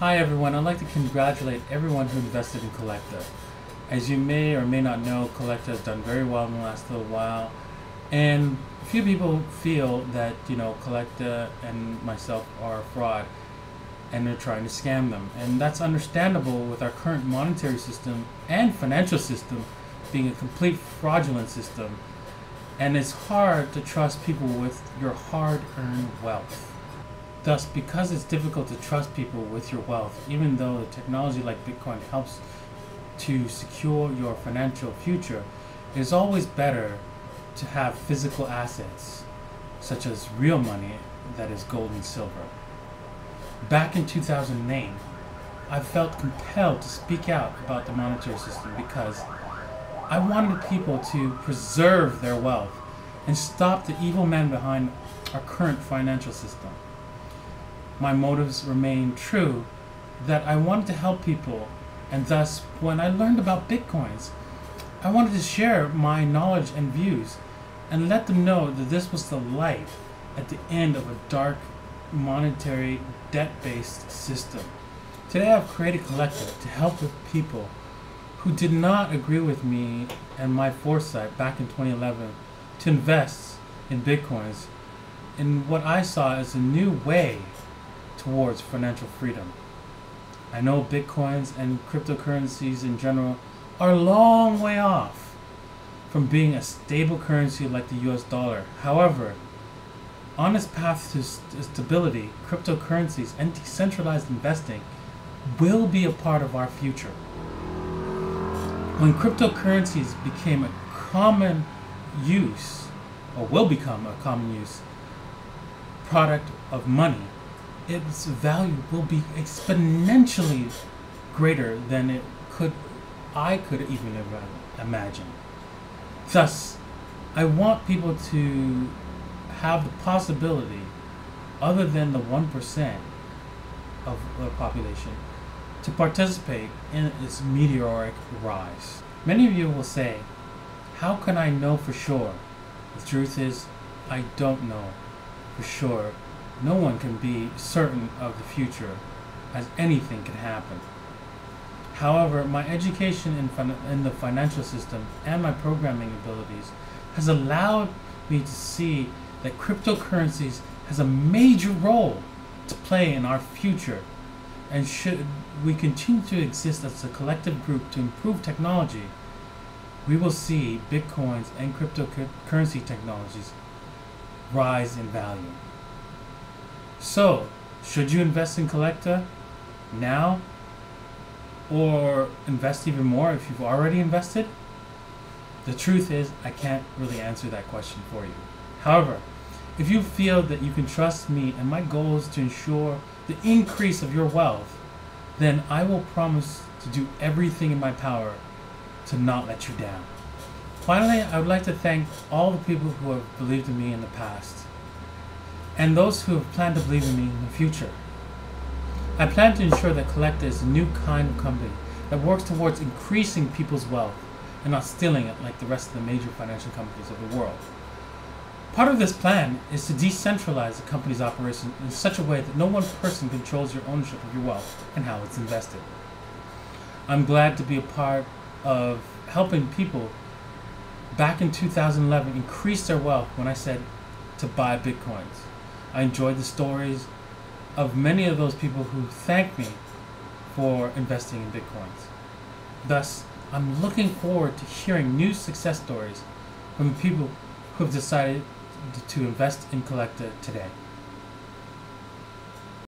Hi everyone, I'd like to congratulate everyone who invested in Colecta. As you may or may not know, Colecta has done very well in the last little while, and few people feel that, you know, Colecta and myself are a fraud and they're trying to scam them. And that's understandable with our current monetary system and financial system being a complete fraudulent system. And it's hard to trust people with your hard earned wealth. Thus, because it's difficult to trust people with your wealth, even though the technology like Bitcoin helps to secure your financial future, it is always better to have physical assets, such as real money that is gold and silver. Back in 2008, I felt compelled to speak out about the monetary system because I wanted people to preserve their wealth and stop the evil men behind our current financial system. My motives remain true that I wanted to help people, and thus, when I learned about bitcoins, I wanted to share my knowledge and views and let them know that this was the light at the end of a dark monetary debt-based system. Today I've created a collective to help with people who did not agree with me and my foresight back in 2011 to invest in bitcoins in what I saw as a new way towards financial freedom. I know bitcoins and cryptocurrencies in general are a long way off from being a stable currency like the US dollar. However, on its path to st- stability, cryptocurrencies and decentralized investing will be a part of our future. When cryptocurrencies became a common use, or will become a common use, product of money, its value will be exponentially greater than it could I could even uh, imagine. Thus, I want people to have the possibility, other than the 1% of the population, to participate in its meteoric rise. Many of you will say, How can I know for sure? The truth is, I don't know for sure. No one can be certain of the future, as anything can happen. However, my education in, fin- in the financial system and my programming abilities has allowed me to see that cryptocurrencies has a major role to play in our future. And should we continue to exist as a collective group to improve technology, we will see bitcoins and cryptocurrency technologies rise in value. So, should you invest in Colecta now or invest even more if you've already invested? The truth is, I can't really answer that question for you. However, if you feel that you can trust me and my goal is to ensure the increase of your wealth, then I will promise to do everything in my power to not let you down. Finally, I would like to thank all the people who have believed in me in the past and those who have planned to believe in me in the future. I plan to ensure that Colecta is a new kind of company that works towards increasing people's wealth and not stealing it like the rest of the major financial companies of the world. Part of this plan is to decentralize the company's operation in such a way that no one person controls your ownership of your wealth and how it's invested. I'm glad to be a part of helping people back in 2011 increase their wealth when I said to buy bitcoins. I enjoyed the stories of many of those people who thanked me for investing in bitcoins. Thus, I'm looking forward to hearing new success stories from people who have decided to invest in Colecta today.